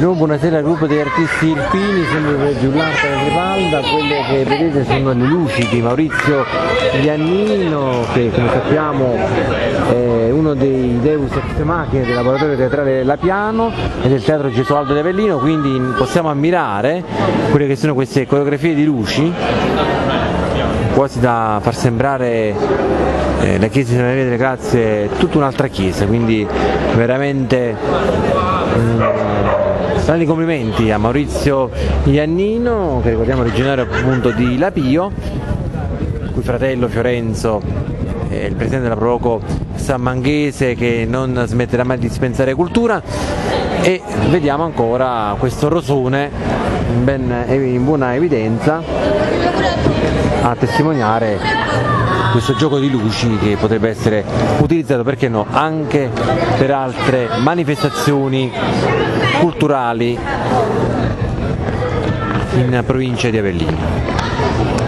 buonasera al gruppo degli artisti irpini, sempre per Giullarte e Ripalda, quelle che vedete sono le luci di Maurizio Iannino che come sappiamo è uno dei Deus ex machina del laboratorio teatrale La Piano e del teatro Gesualdo di Avellino, quindi possiamo ammirare quelle che sono queste coreografie di luci quasi da far sembrare eh, la chiesa di Maria delle Grazie tutta un'altra chiesa, quindi veramente mm, grandi complimenti a Maurizio Iannino, che ricordiamo originario appunto di Lapio, cui fratello Fiorenzo è il presidente della Provoco San Manghese che non smetterà mai di dispensare cultura. E vediamo ancora questo rosone ben, in buona evidenza a testimoniare questo gioco di luci che potrebbe essere utilizzato perché no anche per altre manifestazioni culturali in provincia di Avellino.